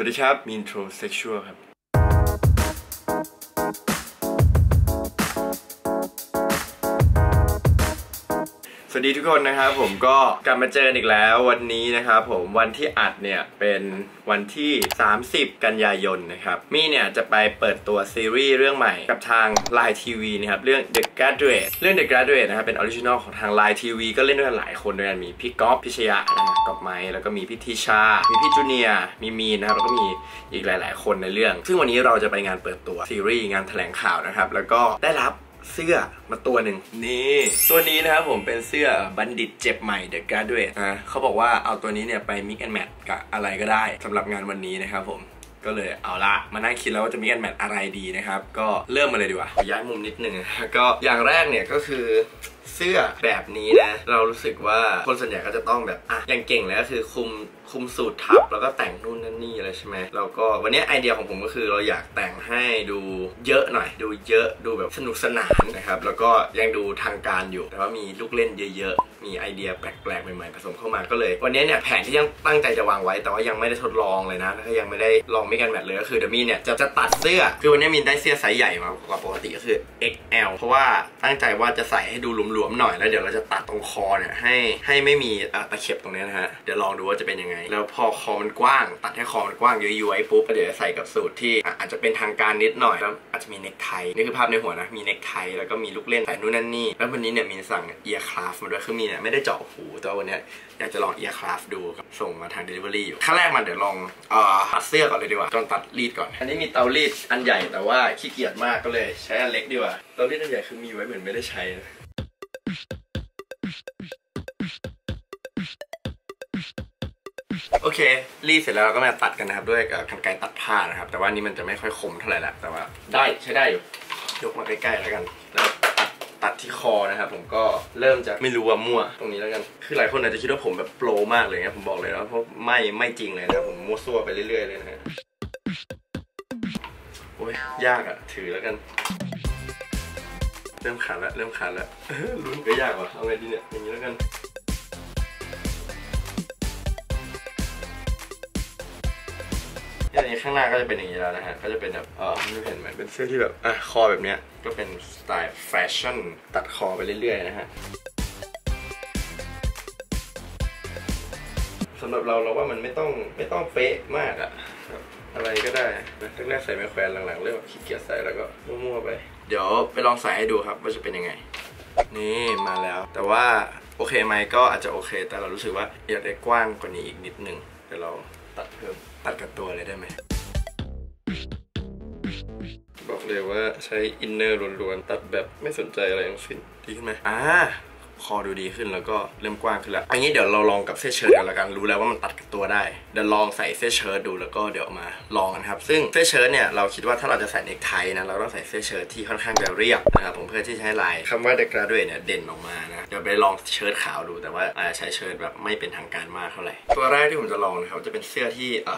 วัสดีครับ MEANtrosexual ครับ วัสดีทุกคนนะครับผมก็กลับมาเจอกันอีกแล้ววันนี้นะครับผมวันที่อัดเนี่ยเป็นวันที่ 30 กันยายนนะครับมีนเนี่ยจะไปเปิดตัวซีรีส์เรื่องใหม่กับทาง Line TV นะครับเรื่อง The Graduate เรื่อง The Graduate นะครับเป็น original ของทาง Line TV ก็เล่นด้วยกันหลายคนด้วยกันมีพี่กอล์ฟพิชญะนะครับกอล์ฟไมค์แล้วก็มีพี่ทิชา มีพี่จูเนียร์มีมีนนะครับแล้วก็มีอีกหลาย ๆ คนในเรื่อง ซึ่งวันนี้เราจะไปงานเปิดตัวซีรีส์งานแถลงข่าวนะครับแล้วก็ได้รับ เสื้อมาตัวหนึ่งนี่ตัวนี้นะครับผมเป็นเสื้อบัณฑิตเจ็บใหม่ The Graduate นะเขาบอกว่าเอาตัวนี้เนี่ยไป mix and match กับอะไรก็ได้สำหรับงานวันนี้นะครับผมก็เลยเอาละมานั่งคิดแล้วว่าจะ mix and match อะไรดีนะครับ ก็เริ่มมาเลยดีกว่าย้ายมุมนิดนึงนะก็อย่างแรกเนี่ยก็คือ เสื้อแบบนี้นะ เรารู้สึกว่าคนส่วนใหญ่ก็จะต้องแบบอะอย่างเก่งแล้วก็คือคุมคุมสูตรทับแล้วก็แต่งนู่นนั่นนี่อะไรใช่ไหมแล้วก็วันนี้ไอเดียของผมก็คือเราอยากแต่งให้ดูเยอะหน่อย ดูเยอะดูแบบสนุกสนานนะครับ แล้วก็ยังดูทางการอยู่ แต่ว่ามีลูกเล่นเยอะๆ มีไอเดียแปลกๆ ใหม่ๆ ผสมเข้ามาก็เลย วันนี้เนี่ยแผนที่ยังตั้งใจจะวางไว้ แต่ว่ายังไม่ได้ทดลองเลยนะแล้วก็ยังไม่ได้ลองไม่กันแมทเลยก็คือเดมี่เนี่ยจะจะตัดเสื้อคือวันนี้มีได้เสื้อไซส์ใหญ่มากว่าปกติก็คือ XL เพราะว่าตั้งใจว่าจะใส่ให้ดูหลวมๆหน่อยแล้วเดี๋ยวเราจะตัดตรงคอเนี่ยให้ให้ไม่มีอะตะเข็บตรงนี้นะฮะเดี๋ยวลองดูว่าจะเป็นยังไง แล้วพอคอมันกว้าง ตัดให้คอมันกว้างย้อยๆปุ๊บเดี๋ยวจะใส่กับสูทที่อาจจะเป็นทางการนิดหน่อยแล้วอาจจะมีเน็กไทนี่คือภาพในหัวนะมีเน็กไทแล้วก็มีลูกเล่นใส่นู่นนั่นนี่แล้ววันนี้เนี่ยมีสั่ง ear cuff มาด้วยคือมีนเนี่ยไม่ได้เจาะหูแต่วันนี้อยากจะลอง ear cuff ดูครับส่งมาทาง Delivery อยู่ขั้นแรกมาเดี๋ยวลองเอ่อตัดเสื้อก่อนเลยดีกว่าก่อนตัดรีดก่อนอันนี้มีเตารีดอันใหญ่แต่ว่าขี้เกียจมากก็เลยใช้อันเล็กดีกว่าเตารีดอันใหญ่คือมีไว้เหมือนไม่ได้ใช้นะ โอเครีดเสร็จแล้วเราก็มาตัดกันนะครับ ด้วยกับกรรไกรตัดผ้านะครับ แต่ว่านี่มันจะไม่ค่อยคมเท่าไหร่แหละแต่ว่าได้ใช้ได้อยู่ยกมาใกล้ๆแล้วกันแล้วตัดตัดที่คอนะครับผมก็เริ่มจะไม่รู้ว่ามั่วตรงนี้แล้วกันคือหลายคนอาจจะคิดว่าผมแบบโปรมากเลยนะผมบอกเลยนะเพราะไม่ไม่จริงเลยนะผมมั่วซั่วไปเรื่อยๆเลยนะฮะโอ้ยยากอะถือแล้วกัน เริ่มขาดแล้วเริ่มขาดแล้วลุ้นก็ยากว่ะเอาไงดีเนี่ยอย่างนี้แล้วกัน ข้างหน้าก็จะเป็นอย่างนี้แล้วนะฮะ ก็จะเป็นแบบเออไม่เห็นเหมเป็นเสื้อที่แบบอะคอแบบเนี้ย ก็เป็นสไตล์แฟชั่นตัดคอไปเรื่อยๆนะฮะสำหรับเราเราว่ามันไม่ต้องไม่ต้องเป๊ะมากอะอะไรก็ได้นะแรกๆใส่ไม้แขวนหลังๆเริ่มแบบขี้เกียจใส่แล้วก็มั่วๆไป เดี๋ยวไปลองใส่ให้ดูครับว่าจะเป็นยังไง นี่มาแล้ว แต่ว่าโอเคไหมก็อาจจะโอเค แต่เรารู้สึกว่าอยากได้กว้างกว่านี้อีกนิดนึงเดี๋ยวเราตัดเพิ่มตัดกับตัวเลยได้ไหม เลยว่าใช้ inner ล้วนๆ ตัดแบบไม่สนใจอะไรทั้งสิ้นดีขึ้นไหมอ่าคอดูดีขึ้นแล้วก็เริ่มกว้างขึ้นแล้ว อันนี้เดี๋ยวเราลองกับเสื้อเชิ้ตกันละกันรู้แล้วว่ามันตัดกับตัวได้ เดี๋ยวลองใส่เสื้อเชิ้ตดูแล้วก็เดี๋ยวมาลองกันครับ ซึ่งเสื้อเชิ้ตเนี่ยเราคิดว่าถ้าเราจะใส่เนคไทนะเราต้องใส่เสื้อเชิ้ตที่ค่อนข้างจะเรียบนะครับผมเพื่อที่จะให้ลายคำว่า The Graduate เนี่ยเด่นออกมานะเดี๋ยวไปลองเชิ้ตขาวดูแต่ว่าใช้เชิ้ตแบบไม่เป็นทางการมากเท่าไหร่ตัวแรกที่ผมจะลองนะครับจะเป็นเสื้อที่เ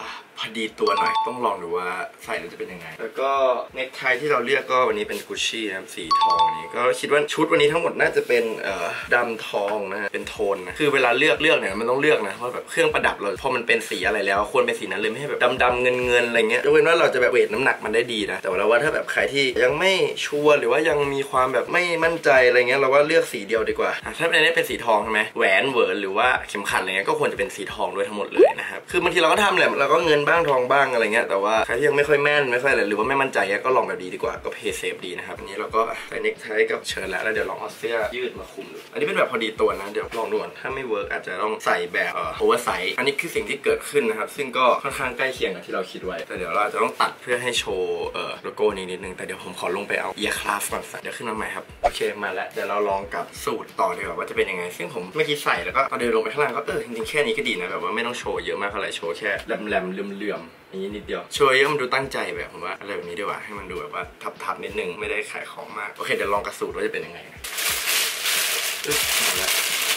พอดีตัวหน่อยต้องลองดูว่าใส่แล้วจะเป็นยังไง แล้วก็เนคไทที่เราเลือกก็วันนี้เป็นกุชชี่นะสีทองนี้ก็คิดว่าชุดวันนี้ทั้งหมดน่าจะเป็นเอ่อดำทองนะเป็นโทนนะคือเวลาเลือกเลือกเนี่ยมันต้องเลือกนะว่าแบบเครื่องประดับเราพอมันเป็นสีอะไรแล้ว ควรเป็นสีนั้นเลยไม่ให้แบบดำๆเงินเงินๆอะไรเงี้ยยกเว้นว่าเราจะแบบเวทน้ำหนักมันได้ดีนะแต่ว่าเราว่าถ้าแบบใครที่ยังไม่ชัวร์หรือว่ายังมีความแบบไม่มั่นใจอะไรเงี้ยเราว่าเลือกสีเดียวดีกว่าถ้าเป็นนี้เป็นสีทองใช่ไหมแหวนเวิร์นหรือว่าเข็มขัดอะไรเงี้ยก็ควรจะเป็นสีทองด้วยทั้งหมดเลยนะครับคือบางทีเราก็ทำแหละเราก็เงินบ้างทองบ้างอะไรเงี้ยแต่ว่าใครที่ยังไม่ค่อยแม่นไม่ค่อยอะไรหรือว่าไม่มั่นใจก็ลองแบบดีดีกว่าก็ play safe ดีนะครับอันนี้เราก็ใส่เนคไทกับเชิ้ตแล้วแล้วเดี๋ยวลองเอาเสื้อยืดมาคลุมดูอันนี้เป็นแบบพอดีตัวนะเดี๋ยวลองดูก่อนถ้าไม่ work อาจจะต้องใส่แบบ oversize อันนี้คือสิ่งที่เกิดขึ้นนะครับซึ่งก็ค่อนข้างใกล้เคียงกับที่เราคิดไว้ แต่เดี๋ยวเราจะต้องตัดเพื่อให้โชว์โลโก้นี้นิดนึงแต่เดี๋ยวผมขอลงไปเอา ear cuff ก่อนใส่เดี๋ยวขึ้นมาใหม่ครับโอเคมาแล้วเดี๋ยวเราลองกับสูทต่อดีกว่าว่าจะเป็นยังไง ซึ่งผมไม่คิดใส่แล้วก็ตอนเดินลงไปข้างล่างก็เออจริงๆแค่นี้ก็ดีนะแบบว่าไม่ต้องโชว์เยอะมากเท่าไหร่โชว์แค่แหลมๆเลื่อมอย่างนี้นิดเดียวช่วยเยอะมันดูตั้งใจแบบผมว่าอะไรแบบนี้ดีกว่าให้มันดูแบบว่าทับๆนิดนึงไม่ได้ขายของมากโอเคเดี๋ยวลองกระสูตรว่าจะเป็นยังไง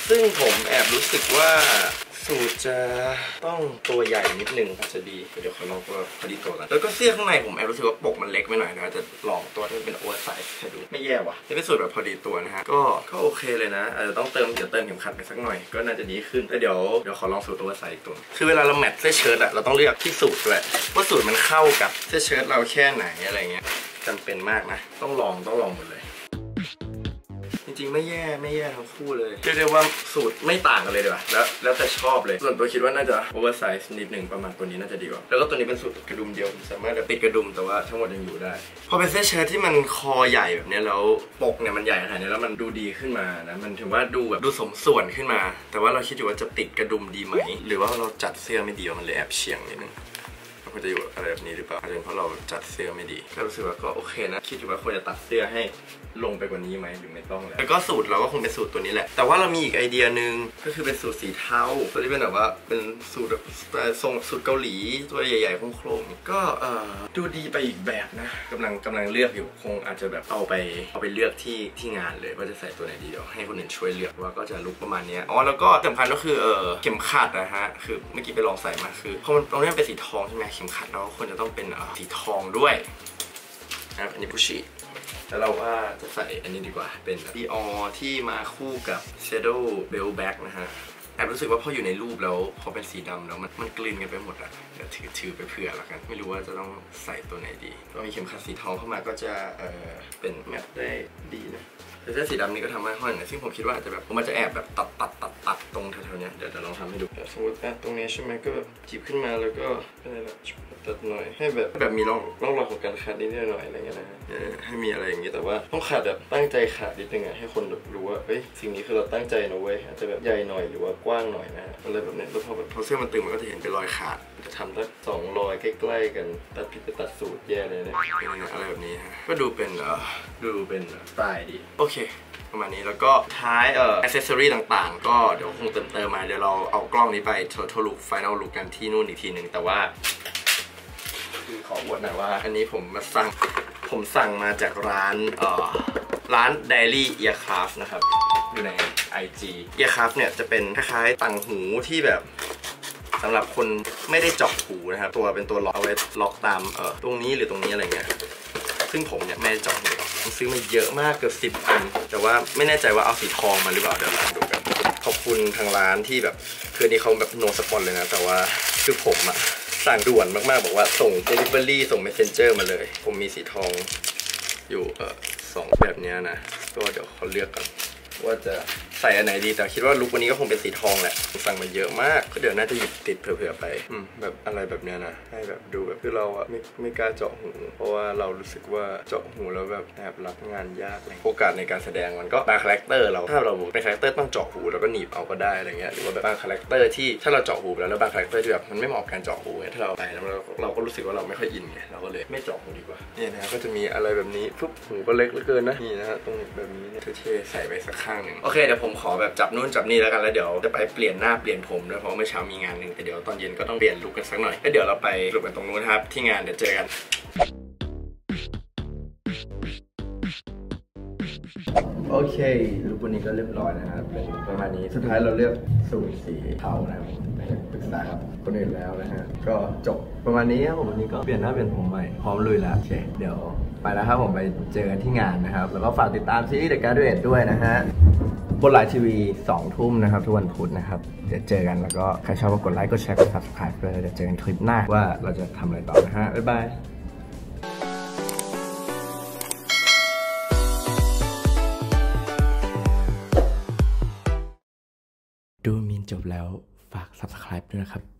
ซึ่งผมแอบรู้สึกว่า สูตรจะต้องตัวใหญ่นิดนึงอาจจะดีเดี๋ยวขอลองตัวพอดีตัวกันแล้วก็เสื้อข้างในผมแอบรู้สึกว่าปกมันเล็กไปหน่อยนะจะลองตัวที่เป็นโอเวอร์ไซส์ให้ดูไม่แย่ว่ะนี่เป็นสูตรแบบพอดีตัวนะฮะก็ก็โอเคเลยนะอาจจะต้องเติมเดี๋ยวเติมเข็มขัดไปสักหน่อยก็น่าจะดีขึ้นแต่เดี๋ยวเดี๋ยวขอลองสูท oversize อีกตัวคือเวลาเรา match เสื้อเชิ้ตอะเราต้องเลือกที่สูตรด้วยว่าสูตรมันเข้ากับเสื้อเชิ้ตเราแค่ไหนอะไรเงี้ยจำเป็นมากนะ ต้องลองต้องลองหมดเลย จริงๆ ไม่แย่ไม่แย่ทั้งคู่เลยเรียกได้ว่าสูทไม่ต่างกันเลยดีกว่าแล้วแล้วแต่ชอบเลย ส่วนตัวคิดว่าน่าจะ oversize นิดหนึ่งประมาณตัวนี้น่าจะดีกว่า แล้วก็ตัวนี้เป็นสูทกระดุมเดียวสามารถปิดกระดุมแต่ว่าทั้งหมดยังอยู่ได้ พอเป็นเสื้อเชิ้ตที่มันคอใหญ่แบบนี้แล้วปกเนี่ยมันใหญ่ขนาดนี้แล้วมันดูดีขึ้นมานะมันถือว่าดูแบบดูสมส่วนขึ้นมา แต่ว่าเราคิดอยู่ว่าจะติดกระดุมดีไหม หรือว่าเราจัดเสื้อไม่ดีมันเลยแอบเฉียงนิดนึง มันจะอยู่อะไรแบบนี้หรือเปล่าอาจจะเป็นเพราะเราจัดเสื้อไม่ดีก็รู้สึกว่าก็โอเคนะ คิดอยู่ว่าควรจะตัดเสื้อให้ลงไปกว่านี้ไหมหรือไม่ต้องแล้วแล้วก็สูตรเราก็คงเป็นสูตรตัวนี้แหละ แต่ว่าเรามีอีกไอเดียหนึ่งก็คือเป็นสูตรสีเทาตัวที่เป็นแบบว่าเป็นสูตรแบบสไตล์ทรงสูตรเกาหลีตัวใหญ่ๆโครงๆก็เอ่อดูดีไปอีกแบบนะกำลังกำลังเลือกอยู่คงอาจจะแบบเอาไปเอาไปเลือกที่ที่งานเลยว่าจะใส่ตัวไหนดีเดี๋ยวให้คนอื่นช่วยเลือกว่าก็จะลุกประมาณนี้อ๋อแล้วก็สำคัญก็คือเออเข็มขัดนะฮะคือเมื่อกี้ไปลองใส่มาคือพอมันตรงนี้มันเป็นสีทองใช่ไหมเข็มขัดเราก็ควรจะต้องเป็นสีทองด้วยนะครับอันนี้ผู้ชีแล้วเราว่าจะใส่อันนี้ดีกว่าเป็นดีออที่มาคู่กับ Shadow Bell Back นะฮะแอบรู้สึกว่าพออยู่ในรูปแล้วพอเป็นสีดำแล้วมันมันกลืนกันไปหมดอะเดี๋ยวถือถือไปเผื่อแล้วกัน ไม่รู้ว่าจะต้องใส่ตัวไหนดีก็มีเข็มขัดสีทองเข้ามาก็จะเออเป็นแมทได้ดีนะแต่เสื้อสีดำนี่ก็ทำให้ห้อยหน่อยซึ่งผมคิดว่าอาจจะแบบผมอาจจะแอบแบบตัดตัด ตรงแถวๆเนี้ยเดี๋ยวเดี๋ยวลองทำให้ดูสมมติอะตรงนี้ใช่ไหมก็แบบจีบขึ้นมาแล้วก็อะไรแบบตัดหน่อยให้แบบแบบมีร่องร่องรอยของการขัดนิดหน่อยอะไรเงี้ยนะให้มีอะไรอย่างงี้แต่ว่าต้องขัดแบบตั้งใจขัดนิดนึงอะให้คนรู้ว่าเฮ้ยสิ่งนี้คือเราตั้งใจนะเว้ยอาจจะแบบใหญ่หน่อยหรือว่ากว้างหน่อยนะอะไรแบบเนี้ยแล้วพอแบบพอเสื้อมันตึงมันก็จะเห็นเป็นรอยขาดจะทำสักสองรอยใกล้ๆกันตัดผิดไปตัดสูตรแย่เลยเนี่ยอะไรแบบนี้ฮะก็ดูเป็นเออดูเป็นสไตล์ดีโอเค ประมาณนี้แล้วก็ท้ายเอ่ออ c เซสซอรี่ต่างๆ ก็เดี๋ยวคงเติมเติมมาเดี๋ยวเราเอากล้องนี้ไป total look final look กันที่นู่นอีกทีหนึ่งแต่ว่าคือขออวดหน่อยว่า อันนี้ผมมาสั่งผมสั่งมาจากร้านเอ่อร้าน Daily Earcraft นะครับอยู่ใน IG Earcraft เนี่ยจะเป็นคล้ายๆต่างหูที่แบบสำหรับคนไม่ได้เจาะหูนะครับ ตัวเป็นตัวล็อกเอาไว้ล็อกตามเอ่อตรงนี้หรือตรงนี้อะไรเงี้ยซึ่งผมเนี่ยไม่ได้เจาะหู ผมซื้อมาเยอะมากเกือบสิบอัน แต่ว่าไม่แน่ใจว่าเอาสีทองมาหรือเปล่าเดี๋ยวลองดูกัน ขอบคุณทางร้านที่แบบคือนี่เขาแบบโนสปอนเลยนะ แต่ว่าคือผมอะสั่งด่วนมากๆ บอกว่าส่ง Delivery ส่ง Messenger มาเลย ผมมีสีทองอยู่เออสองแบบเนี้ยนะ ก็เดี๋ยวเขาเลือกกันว่าจะ ใส่อันไหนดีแต่คิดว่า look วันนี้ก็คงเป็นสีทองแหละสั่งมาเยอะมากก็เดี๋ยวน่าจะหยิบติดเผื่อๆไปแบบอะไรแบบเนี้ยนะให้แบบดูแบบคือเราอะไม่ไม่กล้าเจาะหู เพราะว่าเรารู้สึกว่าเจาะหูแล้วแบบแอบรับงานยากเลยโอกาสในการแสดงมันก็บาง character เราถ้าเราเป็น character ต้องเจาะหูแล้วก็หนีบเอาก็ได้อะไรเงี้ยหรือว่าแบบบาง character ที่ถ้าเราเจาะหูไปแล้วแล้วบาง character ที่แบบมันไม่เหมาะกับการเจาะหูเนี่ยถ้าเราไปแล้วเราเราก็รู้สึกว่าเราไม่ค่อย in ไงเราก็เลยไม่เจาะหูดีกว่าเนี่ยนะก็จะมีอะไรแบบนี้ปุ๊บหูก็เล็กเหลือเกินนะนี่นะฮะตรงแบบนี้เนี่ยเท่ๆใส่ไปสักข้างหนึ่งโอเคเดี๋ยวผมขอแบบจับนู่นจับนี่แล้วกันแล้วเดี๋ยวจะไปเปลี่ยนหน้าเปลี่ยนผมด้วยเพราะว่าเมื่อเช้ามีงานหนึ่งแต่เดี๋ยวตอนเย็นก็ต้องเปลี่ยน look กันสักหน่อยแล้วเดี๋ยวเราไปสรุปกันตรงนู้นครับที่งานเดี๋ยวเจอกันโอเคลุควันนี้ก็เรียบร้อยนะครับเป็นประมาณนี้สุดท้ายเราเลือกสูทสีเทานะครับไม่ได้ปรึกษากับคนอื่นแล้วนะฮะก็จบประมาณนี้ครับผมวันนี้ก็เปลี่ยนหน้าเปลี่ยนผมใหม่พร้อมลุยแล้วโอเคเดี๋ยวไปแล้วครับผมไปเจอกันที่งานนะครับ แล้วก็ฝากติดตามซีรีส์ The Graduate ด้วยนะฮะ กดไลฟ์ทีวีสองทุ่มนะครับ ทุกวันพุธนะครับ เดี๋ยวเจอกันแล้วก็ใครชอบก็กดไลค์กดแชร์กด subscribe ด้วยเดี๋ยวเจอกันคลิปหน้าว่าเราจะทำอะไรต่อนะฮะ บ๊ายบายดูมีนจบแล้วฝาก subscribe ด้วยนะครับ